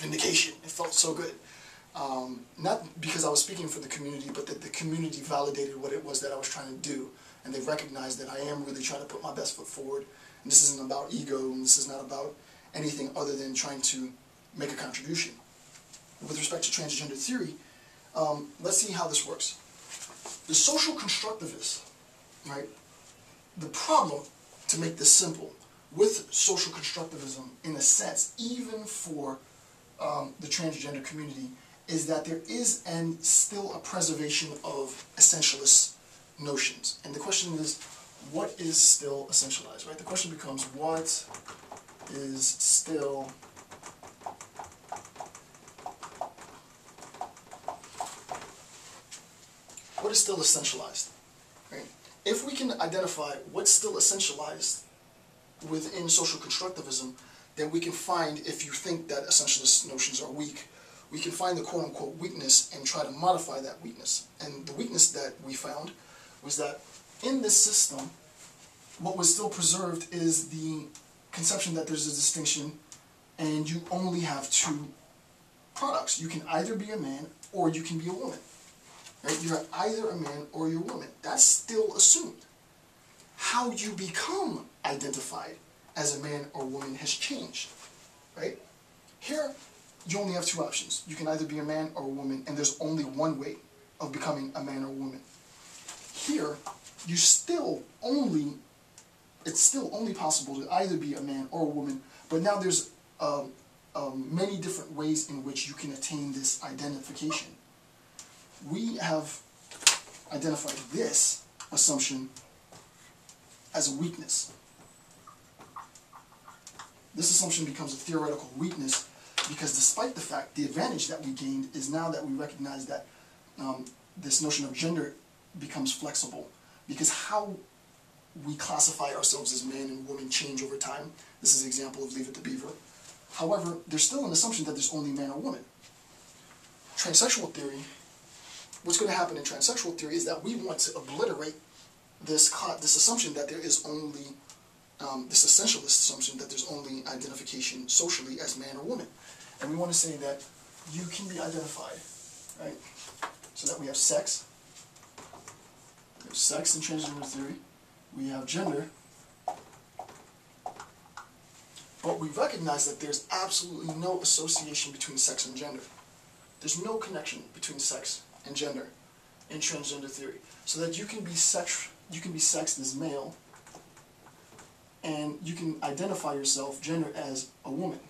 vindication. It felt so good. Um, not because I was speaking for the community, but that the community validated what it was that I was trying to do. And they recognized that I am really trying to put my best foot forward. And this isn't about ego, and this is not about anything other than trying to make a contribution. With respect to transgender theory, um, let's see how this works. The social constructivists, right? The problem, to make this simple, with social constructivism, in a sense, even for um, the transgender community, is that there is and still a preservation of essentialist notions. And the question is, what is still essentialized, right? The question becomes, what is still what is still essentialized, right? If we can identify what's still essentialized within social constructivism, then we can find, if you think that essentialist notions are weak, we can find the quote-unquote weakness and try to modify that weakness. And the weakness that we found was that in this system, what was still preserved is the conception that there's a distinction and you only have two products. You can either be a man or you can be a woman. Right? You're either a man or you're a woman. That's still assumed. How you become identified as a man or woman has changed. Right? Here, you only have two options. You can either be a man or a woman, and there's only one way of becoming a man or a woman. Here, you still only, it's still only possible to either be a man or a woman, but now there's um, um, many different ways in which you can attain this identification. We have identified this assumption as a weakness. This assumption becomes a theoretical weakness because despite the fact, the advantage that we gained is now that we recognize that um, this notion of gender becomes flexible. Because how we classify ourselves as man and woman change over time. This is an example of Leave It to Beaver. However, there's still an assumption that there's only man or woman. Transsexual theory, what's going to happen in transsexual theory is that we want to obliterate this, this assumption that there is only, um, this essentialist assumption that there's only identification socially as man or woman. And we want to say that you can be identified, right? So that we have sex, we have sex in transgender theory, we have gender, but we recognize that there's absolutely no association between sex and gender. There's no connection between sex and gender in transgender theory. So that you can be sex you can be sexed as male and you can identify yourself gender as a woman.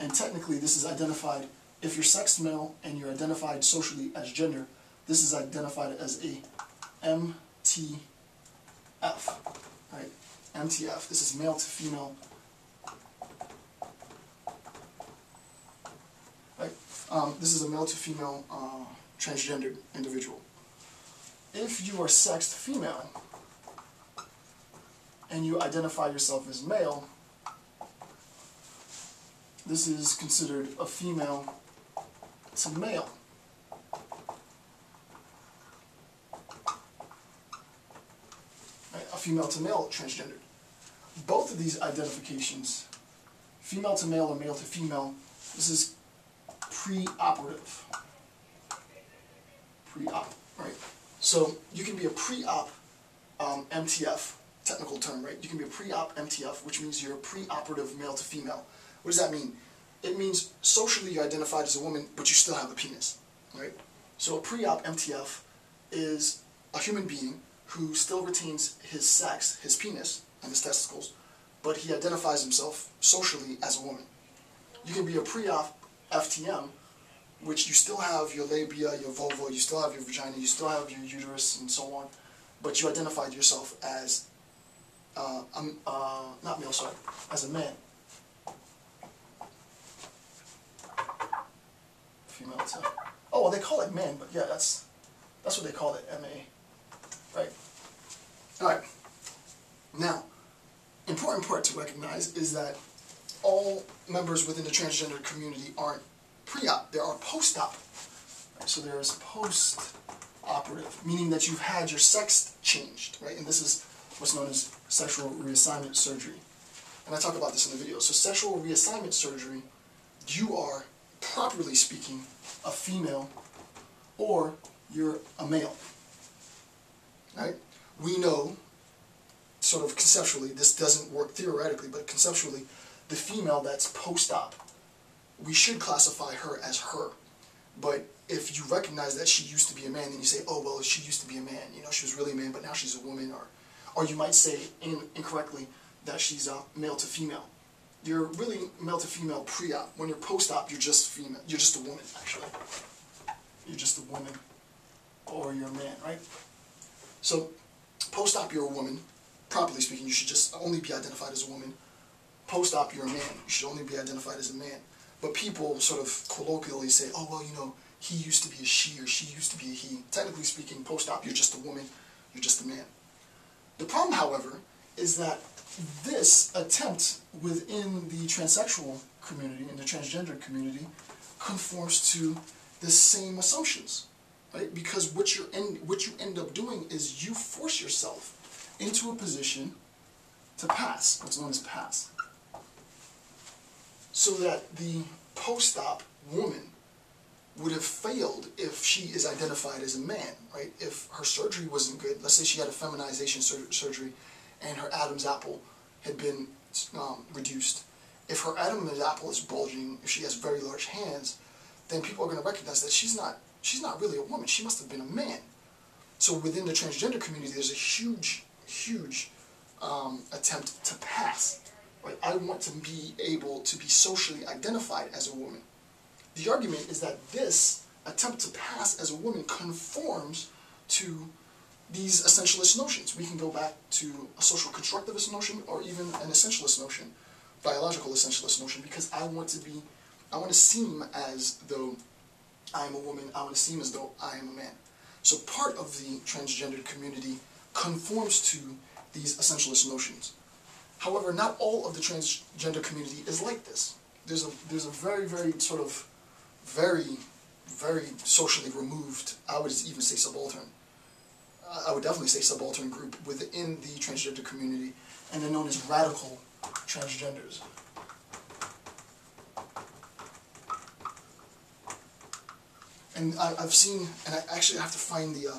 And technically this is identified if you're sexed male and you're identified socially as gender, this is identified as a MTF, right? MTF. This is male to female. Right? Um, this is a male to female uh, transgendered individual. If you are sexed female and you identify yourself as male, this is considered a female to male. Right? A female to male transgendered both of these identifications, female to male or male to female, this is pre-operative. Pre-op, right? So you can be a pre-op um, MTF, technical term, right? You can be a pre-op MTF, which means you're a pre-operative male to female. What does that mean? It means socially you're identified as a woman, but you still have a penis, right? So a pre-op MTF is a human being who still retains his sex, his penis, and his testicles, but he identifies himself socially as a woman. You can be a pre-op FTM, which you still have your labia, your vulva, you still have your vagina, you still have your uterus, and so on, but you identified yourself as, uh, uh, not male, sorry, as a man. Female too. Oh, well, they call it man, but yeah, that's that's what they call it, MA. Right. All right. Now, important part to recognize is that all members within the transgender community aren't pre-op, there are post-op. Right? So there is post-operative, meaning that you've had your sex changed, right? And this is what's known as sexual reassignment surgery. And I talk about this in the video. So sexual reassignment surgery you are, properly speaking, a female or you're a male. Right? We know, sort of conceptually, this doesn't work theoretically, but conceptually, the female that's post-op, we should classify her as her. But if you recognize that she used to be a man, then you say, oh, well, she used to be a man. You know, she was really a man, but now she's a woman. Or, or you might say in, incorrectly that she's a male to female. You're really male to female pre-op. When you're post-op, you're just female. You're just a woman, actually. You're just a woman, or you're a man, right? So, post-op, you're a woman. Properly speaking, you should just only be identified as a woman. Post-op, you're a man. You should only be identified as a man. But people sort of colloquially say, oh, well, you know, he used to be a she or she used to be a he. Technically speaking, post-op, you're just a woman, you're just a man. The problem, however, is that this attempt within the transsexual community and the transgender community conforms to the same assumptions, right? Because what you end what you end up doing is you force yourself into a position to pass, what's known as pass, so that the post-op woman would have failed if she is identified as a man, right? If her surgery wasn't good, let's say she had a feminization sur surgery and her Adam's apple had been um, reduced. If her Adam's apple is bulging, if she has very large hands, then people are going to recognize that she's not she's not really a woman. She must have been a man. So within the transgender community, there's a huge, huge um, attempt to pass. Right? I want to be able to be socially identified as a woman. The argument is that this attempt to pass as a woman conforms to these essentialist notions. We can go back to a social constructivist notion or even an essentialist notion, biological essentialist notion, because I want to be, I want to seem as though I am a woman, I want to seem as though I am a man. So part of the transgendered community conforms to these essentialist notions. However, not all of the transgender community is like this. There's a, there's a very, very sort of, very, very socially removed, I would even say subaltern, I would definitely say subaltern group within the transgender community, and they're known as radical transgenders. And I, have seen, and I actually have to find the, uh,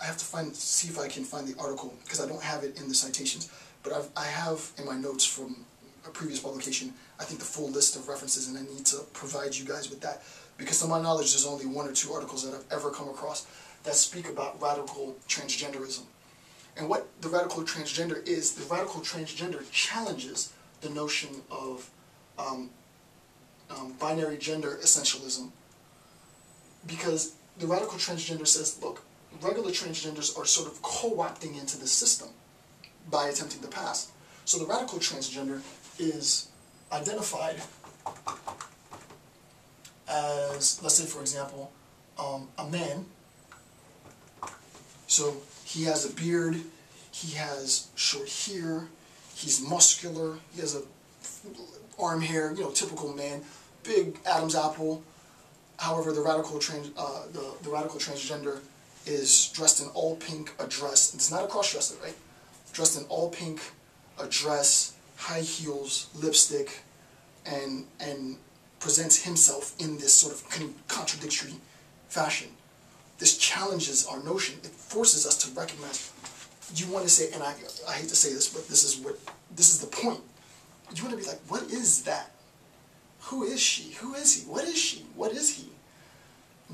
I, have to find, see if I can find the article, because I don't have it in the citations, but I've, I have in my notes from a previous publication, I think the full list of references, and I need to provide you guys with that, because to my knowledge, there's only one or two articles that I've ever come across that speak about radical transgenderism. And what the radical transgender is, the radical transgender challenges the notion of um, um, binary gender essentialism because the radical transgender says, look, regular transgenders are sort of co-opting into the system by attempting to pass. So the radical transgender is identified as, let's say for example, um, a man so he has a beard, he has short hair, he's muscular, he has a arm hair, you know, typical man, big Adam's apple. However, the radical trans, uh, the, the radical transgender is dressed in all pink, a dress. It's not a cross-dresser, right? Dressed in all pink, a dress, high heels, lipstick, and and presents himself in this sort of contradictory fashion this challenges our notion. It forces us to recognize. You want to say, and I, I hate to say this, but this is what this is the point. You want to be like, what is that? Who is she? Who is he? What is she? What is he?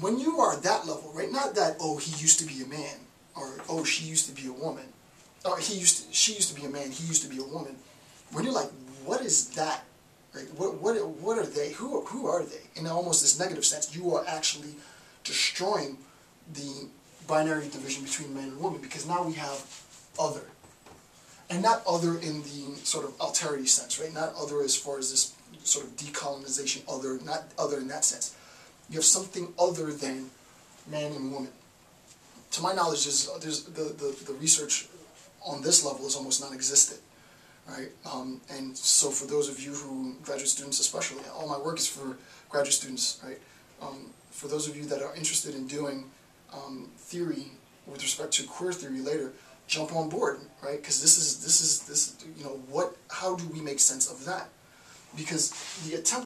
When you are at that level, right? Not that oh he used to be a man, or oh she used to be a woman, or he used to, she used to be a man, he used to be a woman. When you're like, what is that? Right? What what what are they? Who who are they? In almost this negative sense, you are actually destroying the binary division between man and woman because now we have other. And not other in the sort of alterity sense, right? Not other as far as this sort of decolonization, other, not other in that sense. You have something other than man and woman. To my knowledge, there's, there's the, the, the research on this level is almost non-existent, right? Um, and so for those of you who, graduate students especially, all my work is for graduate students, right? Um, for those of you that are interested in doing um, theory with respect to queer theory later, jump on board, right? Because this is this is this you know what? How do we make sense of that? Because the attempt